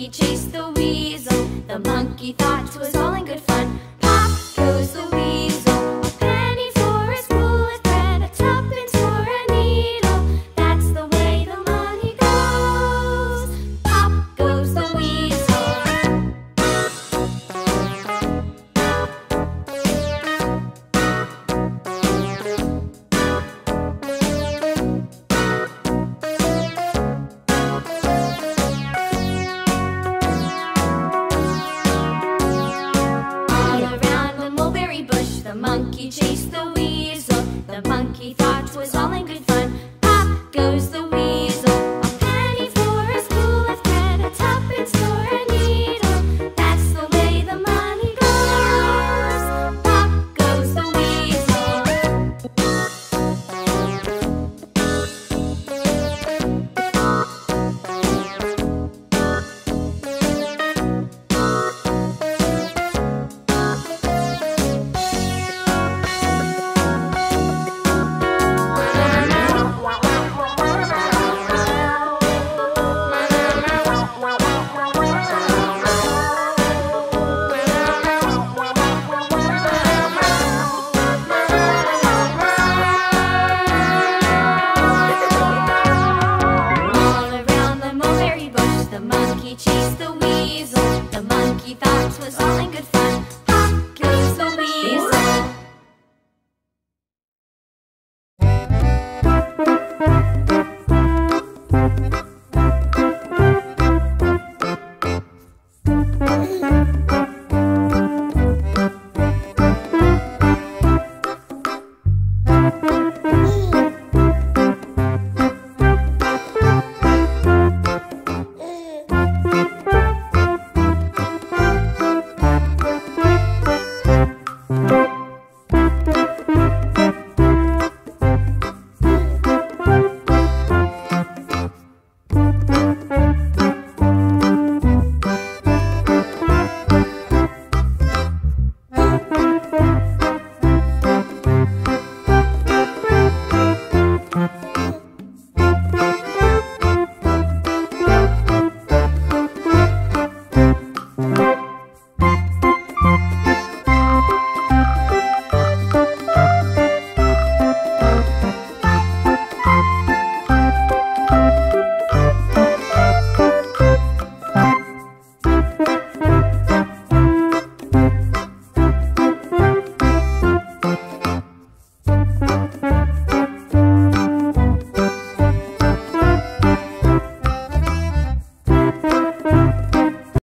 monkey chased the weasel. The monkey monkey chased the was all in good fun.